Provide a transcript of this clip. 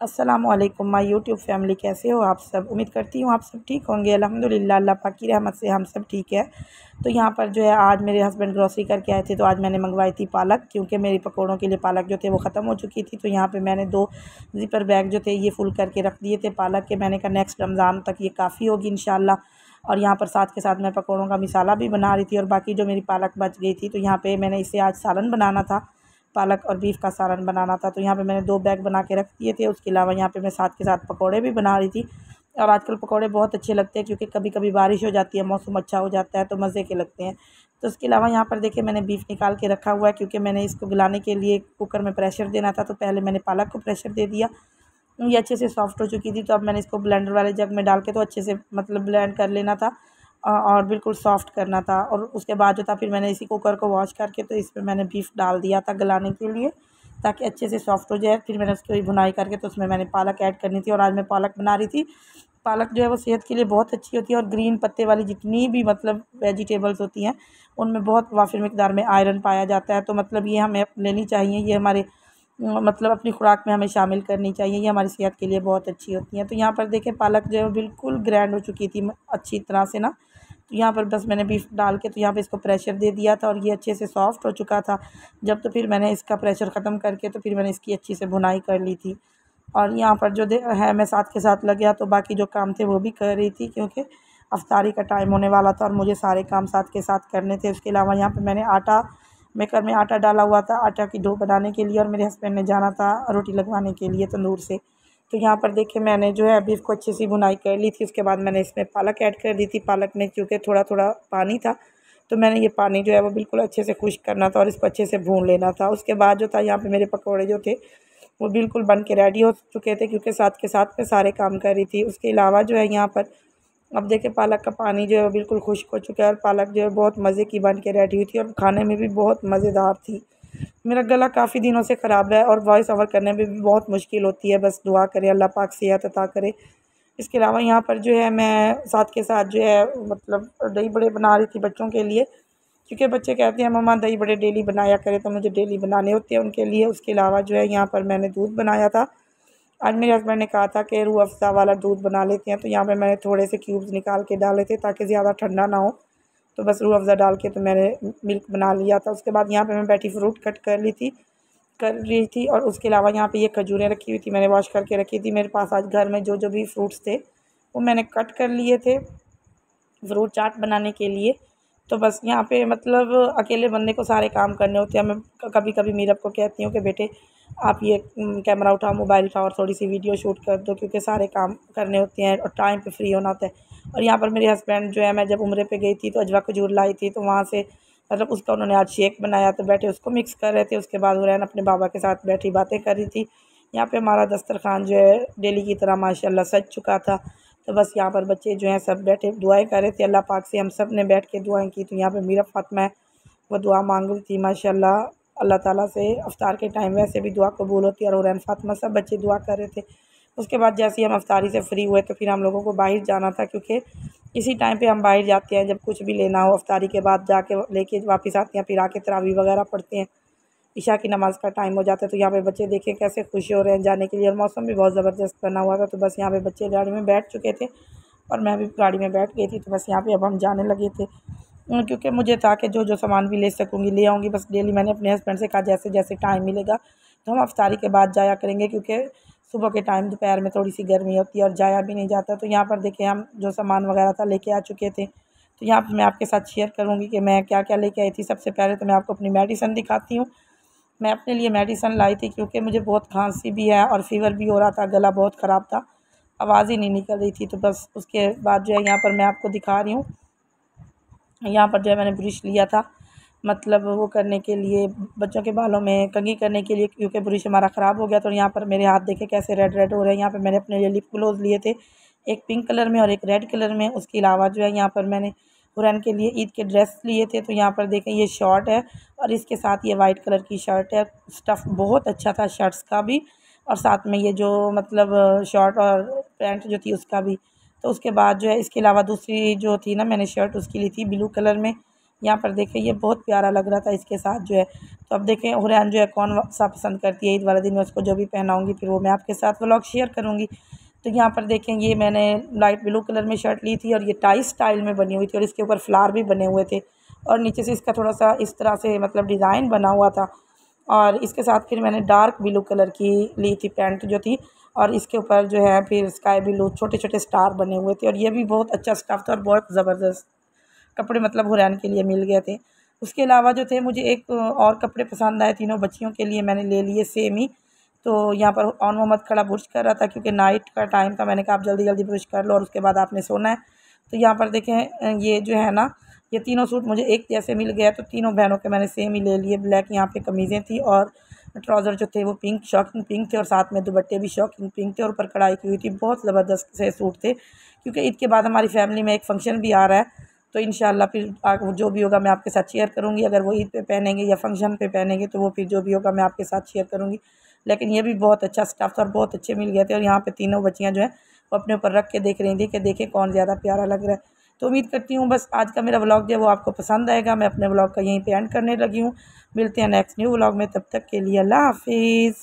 असलकुम my YouTube family कैसे हो आप सब? उम्मीद करती हूँ आप सब ठीक होंगे। अल्हम्दुलिल्लाह, अल्लाह पाक की रहमत से हम सब ठीक है। तो यहाँ पर जो है, आज मेरे हस्बैंड ग्रॉसरी करके आए थे तो आज मैंने मंगवाई थी पालक, क्योंकि मेरी पकौड़ों के लिए पालक जो थे, वो ख़त्म हो चुकी थी। तो यहाँ पर मैंने दो ज़िपर बैग जो थे, ये फुल करके रख दिए थे पालक के। मैंने कहा नेक्स्ट रमज़ान तक ये काफ़ी होगी इन और यहाँ पर साथ के साथ मैं पकौड़ों का मिसाला भी बना रही थी और बाकी जो मेरी पालक बच गई थी तो यहाँ पर मैंने इसे आज सालन बनाना था। पालक और बीफ का सालन बनाना था। तो यहाँ पे मैंने दो बैग बना के रख दिए थे। उसके अलावा यहाँ पे मैं साथ के साथ पकौड़े भी बना रही थी। और आजकल पकौड़े बहुत अच्छे लगते हैं क्योंकि कभी कभी बारिश हो जाती है, मौसम अच्छा हो जाता है तो मज़े के लगते हैं। तो उसके अलावा यहाँ पर देखिए मैंने बीफ निकाल के रखा हुआ है क्योंकि मैंने इसको गलाने के लिए कुकर में प्रेशर देना था। तो पहले मैंने पालक को प्रेशर दे दिया। ये अच्छे से सॉफ्ट हो चुकी थी। तो अब मैंने इसको ब्लेंडर वाले जग में डाल के तो अच्छे से मतलब ब्लेंड कर लेना था। और बिल्कुल सॉफ्ट करना था और उसके बाद जो था, फिर मैंने इसी कुकर को वॉश करके तो इसमें मैंने बीफ डाल दिया था गलाने के लिए ताकि अच्छे से सॉफ्ट हो जाए। फिर मैंने उसकी बुनाई करके तो उसमें मैंने पालक ऐड करनी थी और आज मैं पालक बना रही थी। पालक जो है वो सेहत के लिए बहुत अच्छी होती है और ग्रीन पत्ते वाली जितनी भी मतलब वेजिटेबल्स होती हैं, उनमें बहुत वाफिर मकदार में आयरन पाया जाता है। तो मतलब ये हमें लेनी चाहिए, ये हमारे मतलब अपनी खुराक में हमें शामिल करनी चाहिए, ये हमारी सेहत के लिए बहुत अच्छी होती हैं। तो यहाँ पर देखें, पालक जो है बिल्कुल ग्रैंड हो चुकी थी अच्छी तरह से ना। तो यहाँ पर बस मैंने बीफ डाल के तो यहाँ पे इसको प्रेशर दे दिया था और ये अच्छे से सॉफ्ट हो चुका था। जब तो फिर मैंने इसका प्रेशर ख़त्म करके तो फिर मैंने इसकी अच्छी से बुनाई कर ली थी। और यहाँ पर जो है मैं साथ के साथ लग गया तो बाकी जो काम थे वो भी कर रही थी क्योंकि अफ्तारी का टाइम होने वाला था और मुझे सारे काम साथ के साथ करने थे। उसके अलावा यहाँ पर मैंने आटा, मेकर में आटा डाला हुआ था, आटा की डो बनाने के लिए और मेरे हस्बैंड ने जाना था रोटी लगवाने के लिए तंदूर से। तो यहाँ पर देखिए मैंने जो है अभी इसको अच्छे से बुनाई कर ली थी। उसके बाद मैंने इसमें पालक ऐड कर दी थी। पालक में क्योंकि थोड़ा थोड़ा पानी था तो मैंने ये पानी जो है वो बिल्कुल अच्छे से खुश करना था और इसको अच्छे से भून लेना था। उसके बाद जो था यहाँ पे मेरे पकौड़े जो थे, वो बिल्कुल बन के रेडी हो चुके थे क्योंकि साथ के साथ मैं सारे काम कर रही थी। उसके अलावा जो है यहाँ पर अब देखें पालक का पानी जो है वो बिल्कुल खुश्क हो चुका है और पालक जो है बहुत मज़े की बन के रेडी हुई थी और खाने में भी बहुत मज़ेदार थी। मेरा गला काफ़ी दिनों से ख़राब है और वॉइस ओवर करने में भी बहुत मुश्किल होती है। बस दुआ करें, अल्लाह पाक सेहत अता करे। इसके अलावा यहाँ पर जो है, मैं साथ के साथ जो है मतलब दही बड़े बना रही थी बच्चों के लिए। क्योंकि बच्चे कहते हैं, मम्मा, दही बड़े डेली बनाया करें तो मुझे डेली बनाने होते हैं उनके लिए। उसके अलावा जो है, यहाँ पर मैंने दूध बनाया था। आज मेरे हस्बैंड ने कहा था कि, रूह अफ़ज़ा वाला दूध बना लेते हैं। तो यहाँ पर मैंने थोड़े से क्यूब्स निकाल के डाले थे ताकि ज़्यादा ठंडा ना हो। तो बस रूह अफ़ज़ा डाल के तो मैंने मिल्क बना लिया था। उसके बाद यहाँ पे मैं बैठी फ्रूट कट कर ली थी, कर रही थी और उसके अलावा यहाँ पे ये खजूरें रखी हुई थी मैंने वॉश करके रखी थी। मेरे पास आज घर में जो जो भी फ्रूट्स थे, वो मैंने कट कर लिए थे फ्रूट चाट बनाने के लिए। तो बस यहाँ पे मतलब अकेले बंदे को सारे काम करने होते हैं। मैं कभी कभी मीरब को कहती हूँ कि बेटे, आप ये कैमरा उठाओ मोबाइल उठाओ और थोड़ी सी वीडियो शूट कर दो क्योंकि सारे काम करने होते हैं और टाइम पे फ्री होना होता है। और यहाँ पर मेरे हस्बैंड जो है, मैं जब उम्र पे गई थी तो अजवा खजूर लाई थी तो वहाँ से मतलब उसका उन्होंने आज शेक बनाया तो बैठे उसको मिक्स कर रहे थे। उसके बाद हुरैन अपने बाबा के साथ बैठी बातें कर रही थी। यहाँ पे हमारा दस्तरखान जो है, डेली की तरह माशाल्लाह सज चुका था। तो बस यहाँ पर बच्चे जो हैं, सब बैठे दुआएँ कर रहे थे। अल्लाह पाक से हम सबने बैठ के दुआएँ की। तो यहाँ पे मीरा फातमा है, वो दुआ मांग रही थी, माशाल्लाह। अल्लाह ताला से अफ्तार के टाइम वैसे भी दुआ कबूल होती है और हुरैन फातमा, सब बच्चे दुआ कर रहे थे। उसके बाद जैसे ही हम अफ्तारी से फ्री हुए तो फिर हम लोगों को बाहर जाना था क्योंकि इसी टाइम पे हम बाहर जाते हैं, जब कुछ भी लेना हो अफ्तारी के बाद जाके लेके वापस आते हैं, फिर आके तरावी वगैरह पढ़ते हैं। ईशा की नमाज़ का टाइम हो जाता है तो यहाँ पे बच्चे देखें कैसे खुश हो रहे हैं जाने के लिए। और मौसम भी बहुत ज़बरदस्त बना हुआ था तो बस यहाँ पे बच्चे गाड़ी में बैठ चुके थे और मैं भी गाड़ी में बैठ गई थी तो बस यहाँ पे अब हम जाने लगे थे। क्योंकि मुझे था कि जो जो सामान भी ले सकूँगी, ले आऊँगी, बस डेली मैंने अपने हस्बैंड से कहा जैसे जैसे टाइम मिलेगा तो हम अफ्तारी के बाद जाया करेंगे क्योंकि सुबह के टाइम दोपहर में थोड़ी सी गर्मी होती है और जाया भी नहीं जाता। तो यहाँ पर देखिए हम जो सामान वगैरह था लेके आ चुके थे। तो यहाँ पर मैं आपके साथ शेयर करूँगी कि मैं क्या क्या लेके आई थी। सबसे पहले तो मैं आपको अपनी मेडिसन दिखाती हूँ। मैं अपने लिए मेडिसन लाई थी क्योंकि मुझे बहुत खांसी भी है और फीवर भी हो रहा था, गला बहुत ख़राब था। आवाज़ ही नहीं निकल रही थी। तो बस उसके बाद जो है यहाँ पर मैं आपको दिखा रही हूँ। यहाँ पर जो है मैंने ब्रश लिया था। मतलब वो करने के लिए, बच्चों के बालों में कंघी करने के लिए क्योंकि ब्रश हमारा ख़राब हो गया तो यहाँ पर मेरे हाथ देखे कैसे रेड रेड हो रहे हैं। यहाँ पर मैंने अपने लिए लिप ग्लोज लिए थे, एक पिंक कलर में और एक रेड कलर में। उसके अलावा जो है यहाँ पर मैंने कुरान के लिए ईद के ड्रेस लिए थे तो यहाँ पर देखें ये शॉर्ट है और इसके साथ ये वाइट कलर की शर्ट है। स्टफ़ बहुत अच्छा था शर्ट्स का भी और साथ में ये जो मतलब शर्ट और पैंट जो थी उसका भी। तो उसके बाद जो है इसके अलावा दूसरी जो थी ना मैंने शर्ट उसकी ली थी ब्लू कलर में। यहाँ पर देखें, ये बहुत प्यारा लग रहा था इसके साथ जो है। तो अब देखें, हुरैन जो है कौन सा पसंद करती है? ईद वाले दिन मैं उसको जो भी पहनाऊँगी, फिर वो मैं आपके साथ व्लॉग शेयर करूँगी। तो यहाँ पर देखें, ये मैंने लाइट ब्लू कलर में शर्ट ली थी और ये टाई स्टाइल में बनी हुई थी और इसके ऊपर फ्लावर भी बने हुए थे। और नीचे से इसका थोड़ा सा इस तरह से मतलब डिज़ाइन बना हुआ था। और इसके साथ फिर मैंने डार्क ब्लू कलर की ली थी पैंट जो थी और इसके ऊपर जो है फिर स्काई ब्लू छोटे छोटे स्टार बने हुए थे और ये भी बहुत अच्छा स्टफ़ था और बहुत ज़बरदस्त। कपड़े मतलब हुरैन के लिए मिल गए थे। उसके अलावा जो थे, मुझे एक और कपड़े पसंद आए तीनों बच्चियों के लिए, मैंने ले लिए सेम। ही तो यहाँ पर ऑन मोहम्मद खड़ा बुर्श कर रहा था क्योंकि नाइट का टाइम था, मैंने कहा आप जल्दी जल्दी बुर्श कर लो और उसके बाद आपने सोना है। तो यहाँ पर देखें, ये जो है ना, ये तीनों सूट मुझे एक जैसे मिल गया तो तीनों बहनों के मैंने सेम ही ले लिए। ब्लैक यहाँ पे कमीज़ें थी और ट्राउज़र जो थे वो पिंक शॉकिंग पिंक थे और साथ में दुबट्टे भी शॉकिंग पिंक थे और ऊपर कढ़ाई की हुई थी। बहुत ज़बरदस्त से सूट थे, क्योंकि ईद के बाद हमारी फैमिली में एक फ़ंक्शन भी आ रहा है। तो इन फिर जो भी होगा मैं आपके साथ शेयर करूँगी। अगर वो ईद पे पहनेंगे या फ़ंक्शन पे पहनेंगे तो वो फिर जो भी होगा मैं आपके साथ शेयर करूँगी। लेकिन ये भी बहुत अच्छा स्टाफ था और बहुत अच्छे मिल गए थे और यहाँ पे तीनों बच्चियाँ जो है वो अपने ऊपर रख के देख रही थी कि देखें कौन ज़्यादा प्यारा लग रहा है। तो उम्मीद करती हूँ बस आज का मेरा व्लॉग जो है वो आपको पसंद आएगा। मैं अपने व्लॉग का यहीं पे एंड करने लगी हूँ। मिलते हैं नेक्स्ट न्यू व्लॉग में। तब तक के लिए अल्लाह हाफिज़।